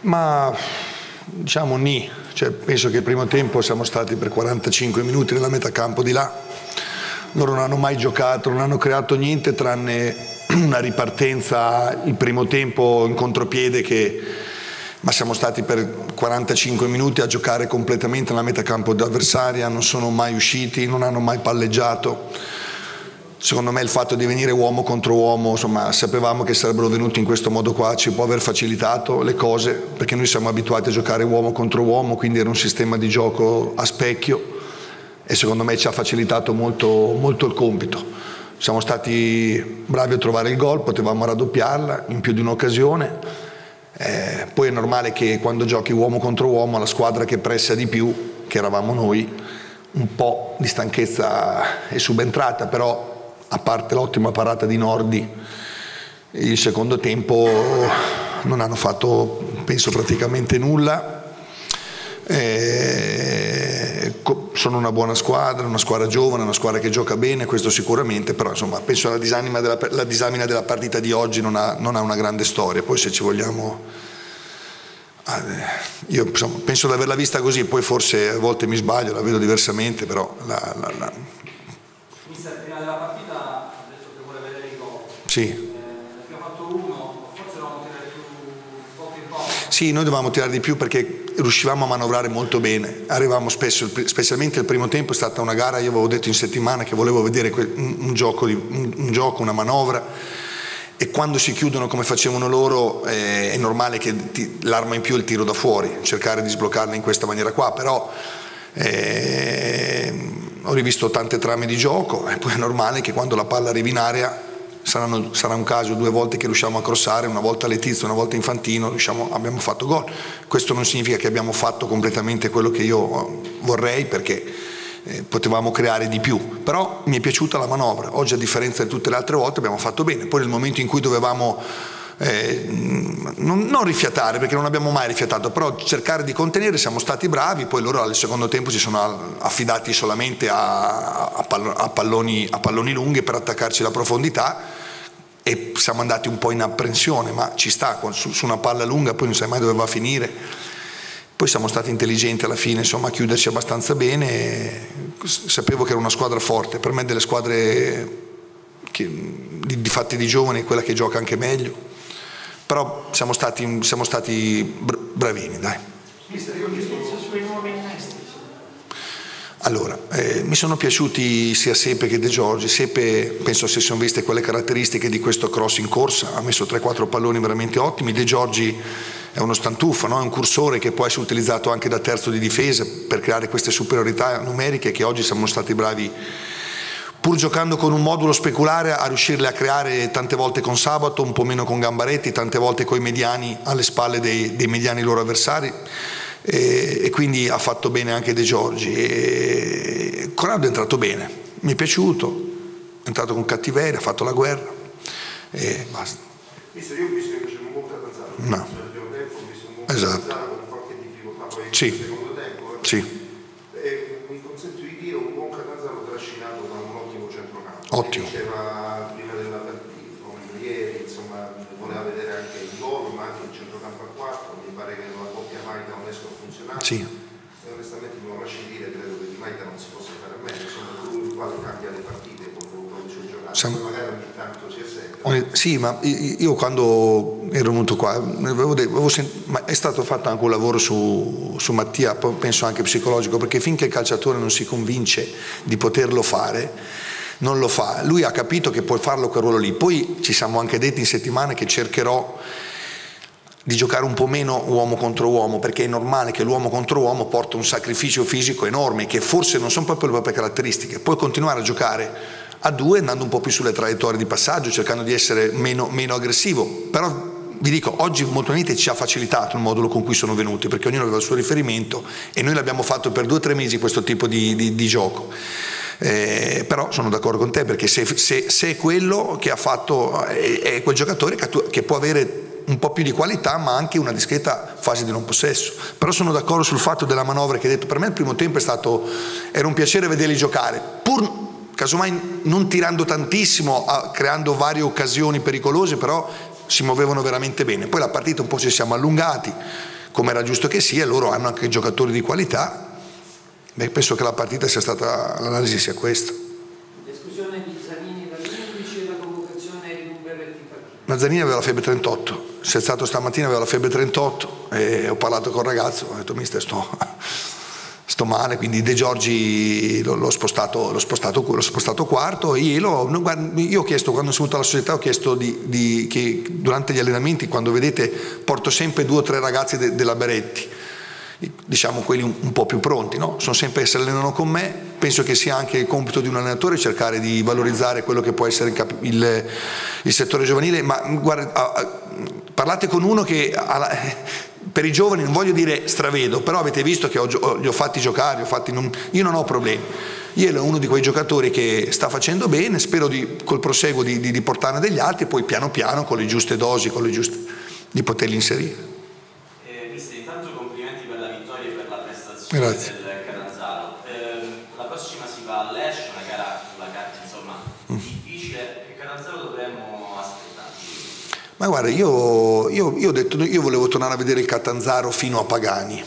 Ma diciamo ni, cioè, penso che il primo tempo siamo stati per 45 minuti nella metà campo di là, loro non hanno mai giocato, non hanno creato niente tranne una ripartenza il primo tempo in contropiede che ma siamo stati per 45 minuti a giocare completamente nella metà campo avversaria, non sono mai usciti, non hanno mai palleggiato. Secondo me il fatto di venire uomo contro uomo, insomma, sapevamo che sarebbero venuti in questo modo qua, ci può aver facilitato le cose, perché noi siamo abituati a giocare uomo contro uomo, quindi era un sistema di gioco a specchio e secondo me ci ha facilitato molto, molto il compito. Siamo stati bravi a trovare il gol, potevamo raddoppiarla in più di un'occasione. Eh, poi è normale che quando giochi uomo contro uomo la squadra che pressa di più, che eravamo noi, un po' di stanchezza è subentrata, però a parte l'ottima parata di Nordi, il secondo tempo non hanno fatto penso praticamente nulla. Eh, sono una buona squadra, una squadra giovane, una squadra che gioca bene, questo sicuramente, però insomma penso che la disamina della, la disamina della partita di oggi non ha, non ha, una grande storia, poi se ci vogliamo... Ah, io insomma, penso di averla vista così, poi forse a volte mi sbaglio, la vedo diversamente, però... La, la, la... Mister, prima della partita ha detto che vuole vedere i gol. Sì. Sì, noi dovevamo tirare di più perché riuscivamo a manovrare molto bene, arrivavamo spesso, specialmente il primo tempo è stata una gara, io avevo detto in settimana che volevo vedere un, gioco, un gioco, una manovra. E quando si chiudono come facevano loro eh, è normale che l'arma in più è il tiro da fuori, cercare di sbloccarla in questa maniera qua, però eh, ho rivisto tante trame di gioco e poi è normale che quando la palla arrivi in area Saranno, sarà un caso due volte che riusciamo a crossare, una volta Letizio, una volta Infantino, riusciamo, abbiamo fatto gol. Questo non significa che abbiamo fatto completamente quello che io vorrei perché eh, potevamo creare di più, però mi è piaciuta la manovra. Oggi a differenza di tutte le altre volte abbiamo fatto bene. Poi nel momento in cui dovevamo eh, non, non, rifiatare perché non abbiamo mai rifiatato, però cercare di contenere, siamo stati bravi, poi loro al secondo tempo si sono affidati solamente a, a, palloni, a palloni lunghi per attaccarci la profondità e siamo andati un po' in apprensione, ma ci sta, su, su una palla lunga poi non sai mai dove va a finire. Poi siamo stati intelligenti alla fine, insomma, a chiuderci abbastanza bene. Sapevo che era una squadra forte, per me delle squadre che, di, di fatti di giovani quella che gioca anche meglio però siamo stati, siamo stati bravini, dai. Mister, io ho chiesto sui nuovi innesti. Allora, eh, mi sono piaciuti sia Sepe che De Giorgi. Sepe, penso si sono viste quelle caratteristiche di questo cross in corsa, ha messo 3-4 palloni veramente ottimi. De Giorgi è uno stantuffo, no? è un cursore che può essere utilizzato anche da terzo di difesa per creare queste superiorità numeriche che oggi siamo stati bravi pur giocando con un modulo speculare a riuscirle a creare tante volte con Sabato, un po' meno con Gambaretti, tante volte con i mediani alle spalle dei, dei mediani loro avversari e, e, quindi ha fatto bene anche De Giorgi. E Corrado è entrato bene, mi è piaciuto, è entrato con cattiveria, ha fatto la guerra e basta. Mister, io ho visto che c'è un buon Catanzaro, no. tempo, ho visto un buon esatto. con qualche difficoltà poi sì. secondo tempo. Sì. E mi consento di dire un buon Catanzaro trascinato da un ottimo. Diceva prima della partita, come ieri, insomma, voleva vedere anche il gol, ma anche il centrocampo a 4, mi pare che la coppia Maita Onesco ha funzionato. Sì. E onestamente mi lo lasci dire, credo che di Maita non si possa fare a meno, insomma, colui il quale cambia le partite con i suoi giocatori, Siamo... poi magari ogni tanto si assenta. Sì, ma io quando ero venuto qua avevo detto, avevo sent... ma è stato fatto anche un lavoro su, su Mattia, penso anche psicologico, perché finché il calciatore non si convince di poterlo fare, non lo fa. Lui ha capito che può farlo quel ruolo lì. Poi ci siamo anche detti in settimana che cercherò di giocare un po' meno uomo contro uomo, perché è normale che l'uomo contro uomo porta un sacrificio fisico enorme, che forse non sono proprio le proprie caratteristiche. Puoi continuare a giocare a due andando un po' più sulle traiettorie di passaggio, cercando di essere meno, meno aggressivo, però vi dico, oggi molto Unite ci ha facilitato il modulo con cui sono venuti, perché ognuno aveva il suo riferimento e noi l'abbiamo fatto per due o tre mesi questo tipo di, di, di gioco. Eh, però sono d'accordo con te perché se, se, se, è quello che ha fatto, è, è quel giocatore che, che può avere un po' più di qualità ma anche una discreta fase di non possesso però sono d'accordo sul fatto della manovra che hai detto per me il primo tempo è stato era un piacere vederli giocare pur casomai non tirando tantissimo creando varie occasioni pericolose però si muovevano veramente bene. Poi la partita un po' ci siamo allungati, come era giusto che sia, loro hanno anche giocatori di qualità. Beh, penso che la partita sia stata, l'analisi sia questa. L'esclusione di Zanini dall'11 e la convocazione di Umberretti in partita. Mazzanini aveva la febbre 38, si è alzato stamattina, aveva la febbre 38 e ho parlato col ragazzo, ho detto mister sto, sto male, quindi De Giorgi l'ho spostato, l'ho spostato, l'ho spostato quarto io, io, ho chiesto, quando sono venuto alla società, ho chiesto di, di, che durante gli allenamenti, quando vedete, porto sempre due o tre ragazzi de, della Beretti, diciamo quelli un, un po' più pronti, no? sono sempre che si allenano con me, penso che sia anche il compito di un allenatore cercare di valorizzare quello che può essere il, il, il settore giovanile, ma guarda, parlate con uno che per i giovani non voglio dire stravedo, però avete visto che ho, li ho fatti giocare, ho fatti non, io non ho problemi. Io ero uno di quei giocatori che sta facendo bene, spero di, col proseguo di, di, di portarne degli altri poi piano piano con le giuste dosi, con le giuste, di poterli inserire. Eh, mister, intanto complimenti per la vittoria e per la prestazione Grazie. del Catanzaro. Eh, la prossima si va a Lecce, una gara sulla carta insomma Mm. difficile. Che Catanzaro dovremmo aspettare? Ma guarda, io, io, io ho detto, io volevo tornare a vedere il Catanzaro fino a Pagani,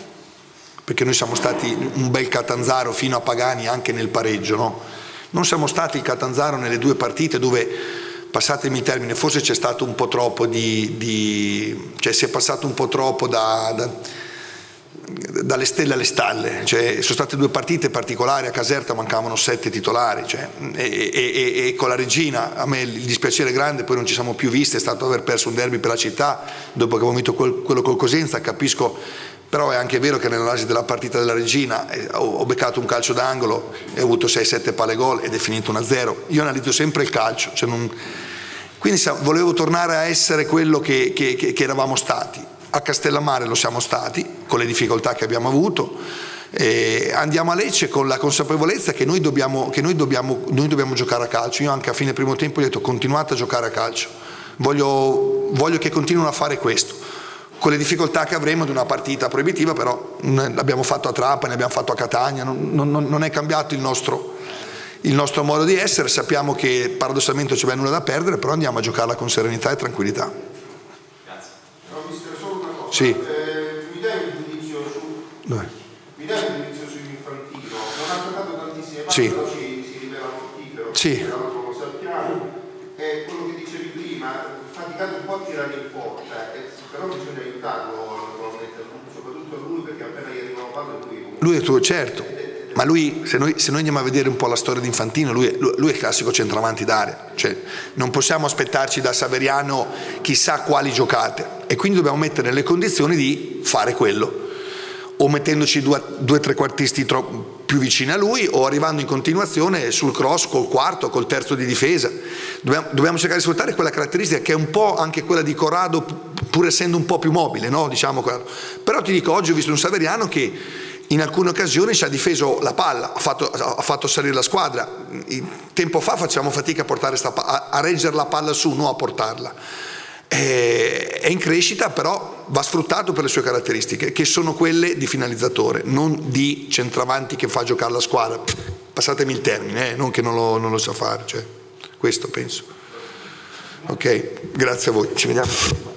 perché noi siamo stati un bel Catanzaro fino a Pagani anche nel pareggio, no? Non siamo stati il Catanzaro nelle due partite dove, passatemi il termine, forse c'è stato un po' troppo di, di cioè si è passato un po' troppo da, da dalle stelle alle stalle, cioè, sono state due partite particolari, a Caserta mancavano sette titolari cioè, e, e, e, con la regina a me il dispiacere grande, poi non ci siamo più visti, è stato aver perso un derby per la città dopo che abbiamo vinto quel, quello col Cosenza, capisco, però è anche vero che nell'analisi della partita della regina eh, ho, ho, beccato un calcio d'angolo e ho avuto 6-7 palle gol ed è finito 1-0, io analizzo sempre il calcio, cioè non... quindi volevo tornare a essere quello che, che, che eravamo stati a Castellammare lo siamo stati, con le difficoltà che abbiamo avuto, e andiamo a Lecce con la consapevolezza che, noi dobbiamo, che noi, dobbiamo, noi dobbiamo, giocare a calcio. Io anche a fine primo tempo ho detto continuate a giocare a calcio, voglio, voglio che continuino a fare questo. Con le difficoltà che avremo di una partita proibitiva, però l'abbiamo fatto a Trapani, l'abbiamo fatto a Catania, non, non, non è cambiato il nostro, il nostro modo di essere, sappiamo che paradossalmente non c'è nulla da perdere, però andiamo a giocarla con serenità e tranquillità. Sì. Eh, mi dai un giudizio su. Dove? Mi dai un giudizio sull'infantino? Non ha giocato tantissime Sì. ci, si rivela mortifero, Sì. lo sappiamo. E quello che dicevi prima, faticato un po' a tirare in porta, eh, però bisogna aiutarlo naturalmente, soprattutto lui perché appena gli arrivano palle lui. Lui è tuo, certo. Ma lui, se noi, se noi andiamo a vedere un po' la storia di Infantino, lui, è- lui è il classico centravanti d'area. Cioè, non possiamo aspettarci da Saveriano chissà quali giocate. E quindi dobbiamo mettere nelle condizioni di fare quello. O mettendoci due tre quartisti tro- più vicini a lui, o arrivando in continuazione sul cross col quarto, col terzo di difesa. Dobbiamo, dobbiamo cercare di sfruttare quella caratteristica che è un po' anche quella di Corrado, pur essendo un po' più mobile, no? diciamo, però ti dico, oggi ho visto un Saveriano che in alcune occasioni ci ha difeso la palla, ha fatto, ha fatto salire la squadra. Tempo fa facevamo fatica a, portare sta, a, a reggere la palla su, non a portarla. È, è in crescita, però va sfruttato per le sue caratteristiche, che sono quelle di finalizzatore, non di centravanti che fa giocare la squadra. Passatemi il termine, eh, non che non lo, non lo sa fare, cioè, questo penso. Ok, grazie a voi, ci vediamo.